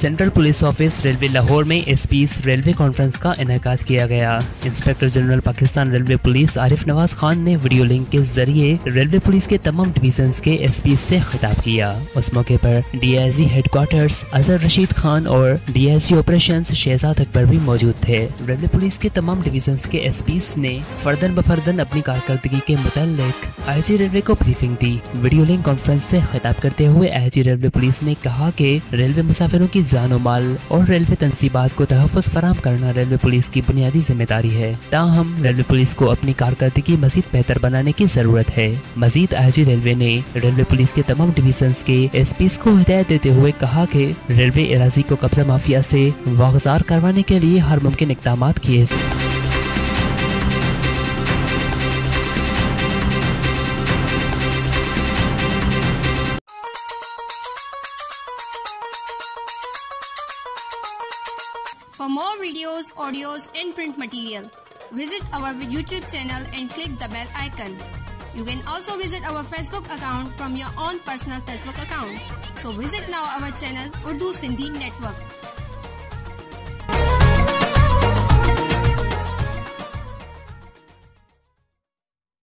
Central police office railway Lahore में S P railway conference का इनका किया गया। Inspector general Pakistan railway police Arif Nawaz Khan ने वीडियो लिंक के ज़रिए रेलवे पुलिस के तमाम डिवीज़न के एस से खिताब किया। उस मौके पर डीआईजी हेडक्वार्टर्स अजहर रशीद खान और डीआईजी ऑपरेशन शहजाद अकबर भी मौजूद थे। रेलवे पुलिस के तमाम डिवीज़न के एस ने फर्दन बफरदन अपनी कारकर्दगी के मुतालिक आई रेलवे को ब्रीफिंग दी। वीडियो लिंक कॉन्फ्रेंस ऐसी खिताब करते हुए आई रेलवे पुलिस ने कहा की रेलवे मुसाफिरों की जानो माल और रेलवे तनसीबात को तहफ़ फराम करना रेलवे पुलिस की बुनियादी ज़िम्मेदारी है। ताहम, रेलवे पुलिस को अपनी कारकर्दगी मजीद बेहतर बनाने की ज़रूरत है। मजीद आई रेलवे ने रेलवे पुलिस के तमाम डिवीज़न के एस पी को हिदायत देते हुए कहा की रेलवे एराजी को कब्जा माफिया ऐसी वागजार करवाने के लिए हर मुमकिन इकदाम किए For more videos, audios and print material, visit our YouTube channel and click the bell icon. You can also visit our Facebook account from your own personal Facebook account. So visit now our channel Urdu Sindhi Network.